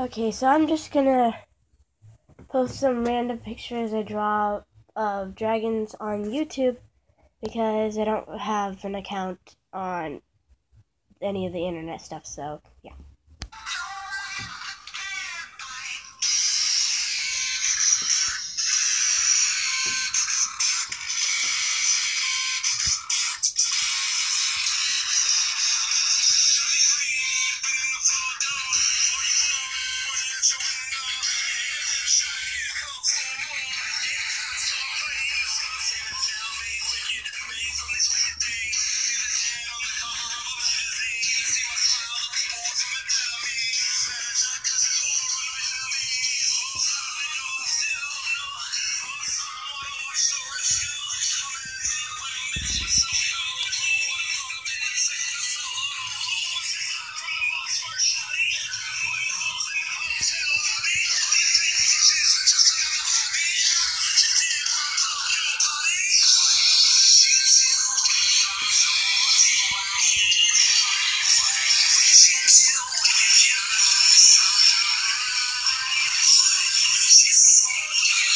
Okay, so I'm just gonna post some random pictures I draw of dragons on YouTube because I don't have an account on any of the internet stuff, so yeah.